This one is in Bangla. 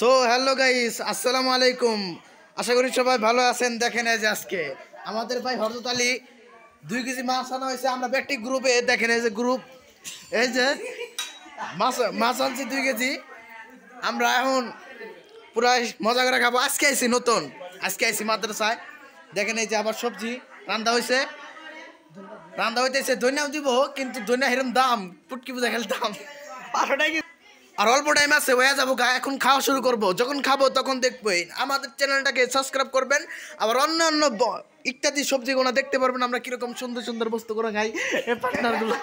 সো হ্যালো গাইস আসসালামু আলাইকুম। আশা করি সবাই ভালো আছেন, দেখেন এই যে আজকে। আমাদের ভাই হরজত আলী, দুই কেজি মাছ আনা হয়েছে, আমরা ব্যক্তি গ্রুপে দেখেন এই যে গ্রুপ এই যে মাছ মাছ আনছি দুই কেজি। আমরা এখন পুরা মজা করে খাব। আজকে আইছি নতুন, আজকে আইছি মাদ্রাসায়। দেখেন এই যে আবার সবজি রান্না হয়েছে রান্না হইতেছে দৈনাও দিব, কিন্তু দৈনা হেরম দাম, পুটকি পূজা খেলে দাম। পাঁচশোটাই আর অল্প টাইম আছে, হয়ে যাব গা, এখন খাওয়া শুরু করব। যখন খাব তখন দেখবোই আমাদের চ্যানেলটাকে সাবস্ক্রাইব করবেন, আবার অন্য অন্য ইত্যাদি সবজিগুলো দেখতে পারবেন। আমরা কীরকম সুন্দর সুন্দর বস্তু করে খাই। পার্টনারগুলো